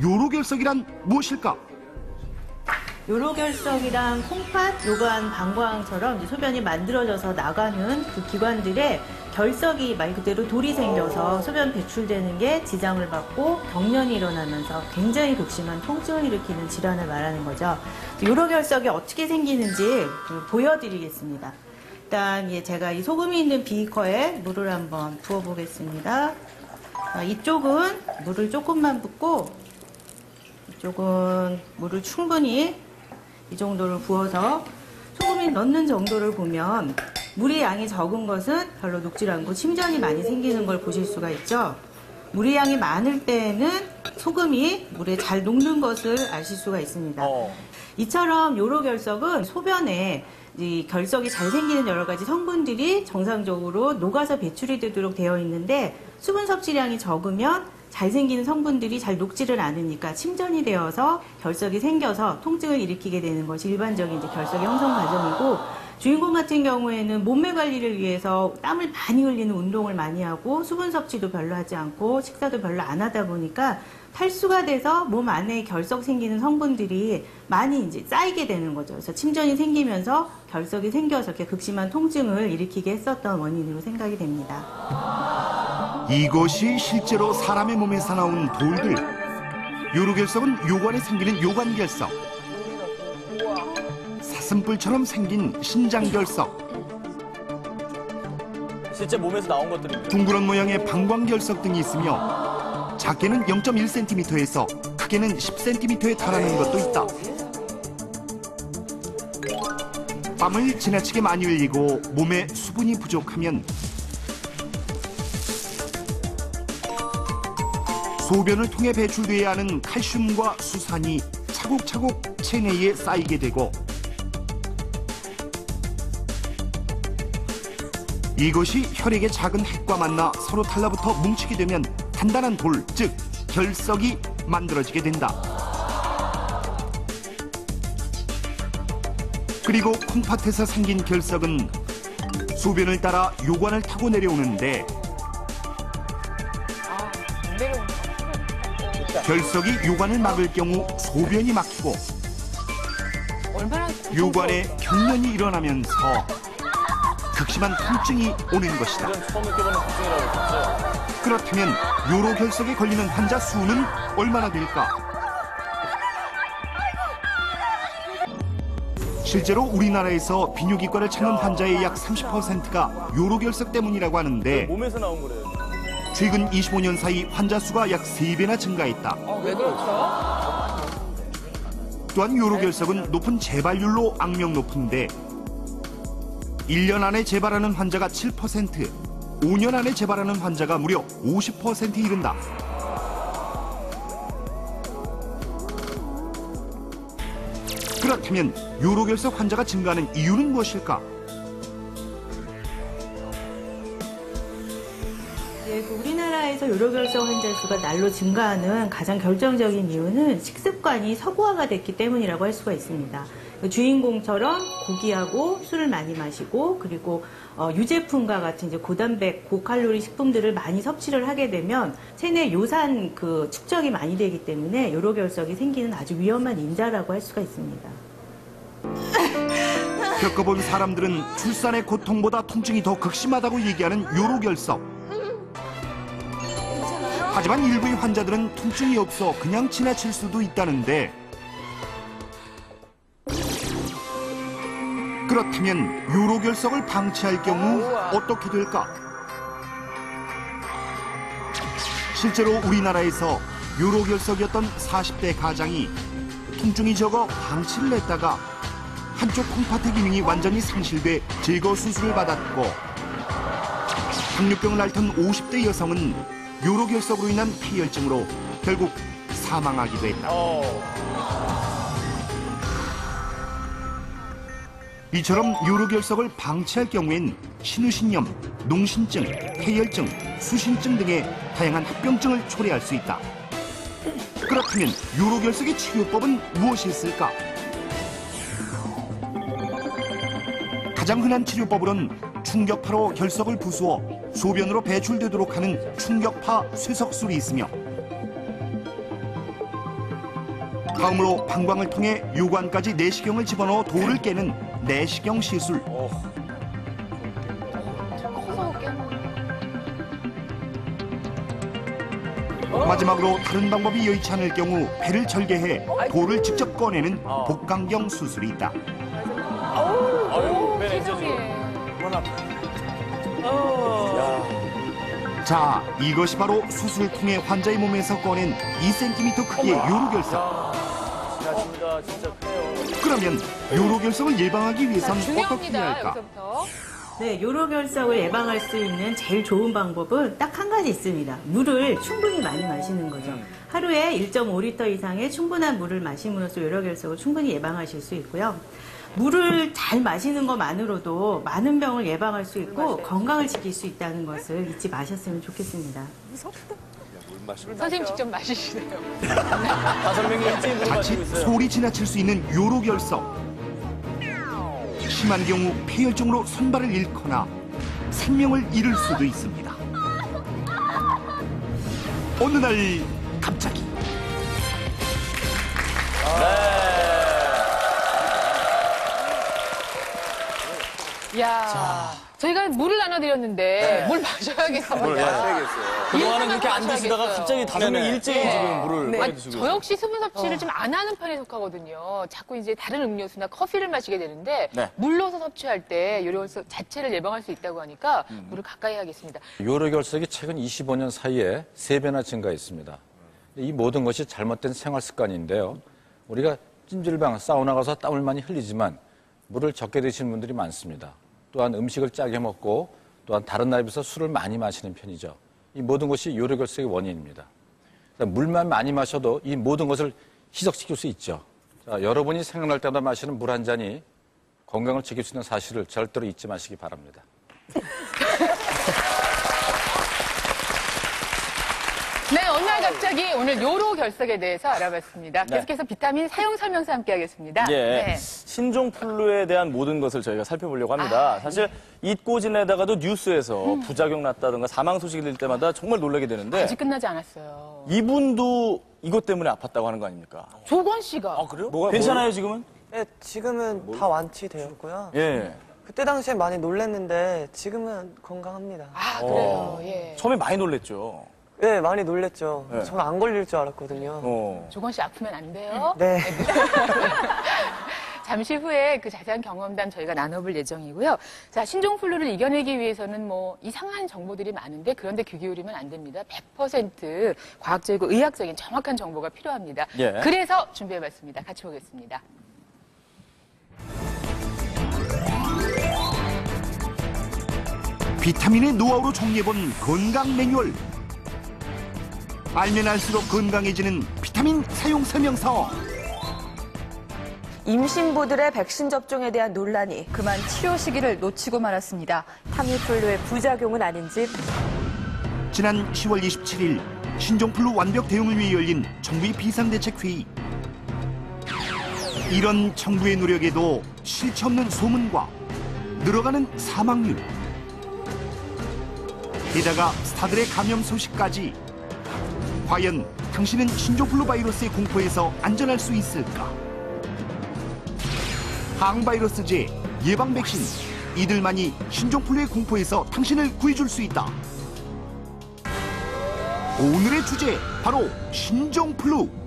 요로결석이란 무엇일까? 요로결석이랑 콩팥, 요관, 방광처럼 소변이 만들어져서 나가는 그 기관들의 결석이 말 그대로 돌이 생겨서 소변 배출되는 게 지장을 받고 경련이 일어나면서 굉장히 극심한 통증을 일으키는 질환을 말하는 거죠. 요로결석이 어떻게 생기는지 그 보여드리겠습니다. 일단 예, 제가 이 소금이 있는 비커에 물을 한번 부어보겠습니다. 아, 이쪽은 물을 조금만 붓고 이쪽은 물을 충분히 이 정도를 부어서 소금이 넣는 정도를 보면 물의 양이 적은 것은 별로 녹질 않고 침전이 많이 생기는 걸 보실 수가 있죠. 물의 양이 많을 때에는 소금이 물에 잘 녹는 것을 아실 수가 있습니다. 어. 이처럼 요로 결석은 소변에 이 결석이 잘 생기는 여러 가지 성분들이 정상적으로 녹아서 배출이 되도록 되어 있는데 수분 섭취량이 적으면 잘 생기는 성분들이 잘 녹지를 않으니까 침전이 되어서 결석이 생겨서 통증을 일으키게 되는 것이 일반적인 이제 결석 형성 과정이고 주인공 같은 경우에는 몸매 관리를 위해서 땀을 많이 흘리는 운동을 많이 하고 수분 섭취도 별로 하지 않고 식사도 별로 안 하다 보니까 탈수가 돼서 몸 안에 결석 생기는 성분들이 많이 이제 쌓이게 되는 거죠. 그래서 침전이 생기면서 결석이 생겨서 이렇게 극심한 통증을 일으키게 했었던 원인으로 생각이 됩니다. 이것이 실제로 사람의 몸에서 나온 돌들. 요로결석은 요관에 생기는 요관결석. 사슴뿔처럼 생긴 신장결석. 실제 몸에서 나온 것들입니다. 둥그런 모양의 방광결석 등이 있으며 작게는 0.1cm에서 크게는 10cm에 달하는 것도 있다. 땀을 지나치게 많이 흘리고 몸에 수분이 부족하면 소변을 통해 배출돼야 하는 칼슘과 수산이 차곡차곡 체내에 쌓이게 되고 이것이 혈액의 작은 핵과 만나 서로 달라붙어 뭉치게 되면 단단한 돌, 즉 결석이 만들어지게 된다. 그리고 콩팥에서 생긴 결석은 소변을 따라 요관을 타고 내려오는데 결석이 요관을 막을 경우 소변이 막히고 요관에 경련이 일어나면서 극심한 통증이 오는 것이다. 그렇다면 요로 결석에 걸리는 환자 수는 얼마나 될까? 실제로 우리나라에서 비뇨기과를 찾는 환자의 약 30%가 요로 결석 때문이라고 하는데 몸에서 나온 거래요. 최근 25년 사이 환자 수가 약 3배나 증가했다. 왜 그렇죠? 또한 요로결석은 높은 재발률로 악명 높은데 1년 안에 재발하는 환자가 7%, 5년 안에 재발하는 환자가 무려 50%에 이른다. 그렇다면 요로결석 환자가 증가하는 이유는 무엇일까? 네, 그 우리나라에서 요로결석 환자 수가 날로 증가하는 가장 결정적인 이유는 식습관이 서구화가 됐기 때문이라고 할 수가 있습니다. 그 주인공처럼 고기하고 술을 많이 마시고 그리고 어, 유제품과 같은 이제 고단백, 고칼로리 식품들을 많이 섭취를 하게 되면 체내 요산 그 축적이 많이 되기 때문에 요로결석이 생기는 아주 위험한 인자라고 할 수가 있습니다. 겪어본 사람들은 출산의 고통보다 통증이 더 극심하다고 얘기하는 요로결석. 하지만 일부의 환자들은 통증이 없어 그냥 지나칠 수도 있다는데 그렇다면 요로결석을 방치할 경우 어떻게 될까? 실제로 우리나라에서 요로결석이었던 40대 가장이 통증이 적어 방치를 했다가 한쪽 콩팥의 기능이 완전히 상실돼 제거 수술을 받았고 당뇨병을 앓던 50대 여성은 요로결석으로 인한 폐혈증으로 결국 사망하기도 했다. 어. 이처럼 요로결석을 방치할 경우엔 신우신염, 농신증, 폐혈증, 수신증 등의 다양한 합병증을 초래할 수 있다. 그렇다면 요로결석의 치료법은 무엇일까? 가장 흔한 치료법으로는 충격파로 결석을 부수어 소변으로 배출되도록 하는 충격파 쇠석술이 있으며 다음으로 방광을 통해 요관까지 내시경을 집어넣어 돌을 깨는 내시경 시술. 마지막으로 다른 방법이 여의치 않을 경우 배를 절개해 돌을 직접 꺼내는 복강경 수술이 있다. 자, 이것이 바로 수술을 통해 환자의 몸에서 꺼낸 2cm 크기의 요로결석. 그러면 요로결석을 예방하기 위해선 어떻게 해야. 할까? 여기서부터. 네, 요로결석을 예방할 수 있는 제일 좋은 방법은 딱 한 가지 있습니다. 물을 충분히 많이 마시는 거죠. 하루에 1.5리터 이상의 충분한 물을 마심으로써 요로결석을 충분히 예방하실 수 있고요. 물을 잘 마시는 것만으로도 많은 병을 예방할 수 있고 건강을 지킬 수 있다는 것을 잊지 마셨으면 좋겠습니다. 선생님 직접 마시시네요. 다섯 명이 물을 자칫 마시고 있어요. 소리 지나칠 수 있는 요로결석. 심한 경우 폐혈증으로 손발을 잃거나 생명을 잃을 수도 있습니다. 어느 날 야 저희가 물을 나눠드렸는데 물 마셔야겠습니다. 그동안은 그렇게 안 드시다가 갑자기 다섯 명이 일제히 지금 물을 네. 많이 아, 드시고 저 역시 수분 섭취를 좀 안 하는 편에 속하거든요. 자꾸 이제 다른 음료수나 커피를 마시게 되는데 네. 물로서 섭취할 때 요령서 자체를 예방할 수 있다고 하니까 음. 물을 가까이 하겠습니다. 요로결석이 최근 25년 사이에 세배나 증가했습니다. 이 모든 것이 잘못된 생활 습관인데요. 우리가 찜질방, 사우나 가서 땀을 많이 흘리지만 물을 적게 드시는 분들이 많습니다. 또한 음식을 짜게 먹고 또한 다른 나라에 비해서 술을 많이 마시는 편이죠. 이 모든 것이 요로결석의 원인입니다. 물만 많이 마셔도 이 모든 것을 희석시킬 수 있죠. 자, 여러분이 생각날 때마다 마시는 물 한 잔이 건강을 지킬 수 있는 사실을 절대로 잊지 마시기 바랍니다. 네, 어느 날 갑자기 오늘 요로 결석에 대해서 알아봤습니다. 네. 계속해서 비타민 사용 설명서 함께 하겠습니다. 예. 네. 신종 플루에 대한 모든 것을 저희가 살펴보려고 합니다. 사실 잊고 지내다가도 뉴스에서 부작용 났다든가 사망 소식이 들 때마다 정말 놀라게 되는데 아직 끝나지 않았어요. 이분도 이것 때문에 아팠다고 하는 거 아닙니까? 조건 씨가 그래요? 괜찮아요, 지금은? 네, 지금은 다 완치되었고요. 예. 그때 당시에 많이 놀랬는데 지금은 건강합니다. 아 그래요. 예. 처음에 많이 놀랬죠. 네, 많이 놀랬죠. 네. 저는 안 걸릴 줄 알았거든요. 어. 조건 씨 아프면 안 돼요. 네. 잠시 후에 그 자세한 경험담 저희가 나눠볼 예정이고요. 자, 신종플루를 이겨내기 위해서는 뭐 이상한 정보들이 많은데 그런데 귀 기울이면 안 됩니다. 100% 과학적이고 의학적인 정확한 정보가 필요합니다. 예. 그래서 준비해봤습니다. 같이 보겠습니다. 비타민의 노하우로 정리해본 건강 매뉴얼. 알면 알수록 건강해지는 비타민 사용 설명서. 임신부들의 백신 접종에 대한 논란이 그만 치료 시기를 놓치고 말았습니다. 타미플루의 부작용은 아닌지 지난 10월 27일 신종플루 완벽 대응을 위해 열린 정부의 비상대책회의. 이런 정부의 노력에도 실체 없는 소문과 늘어가는 사망률. 게다가 스타들의 감염 소식까지. 과연 당신은 신종플루 바이러스의 공포에서 안전할 수 있을까? 항바이러스제 예방 백신 이들만이 신종플루의 공포에서 당신을 구해줄 수 있다. 오늘의 주제 바로 신종플루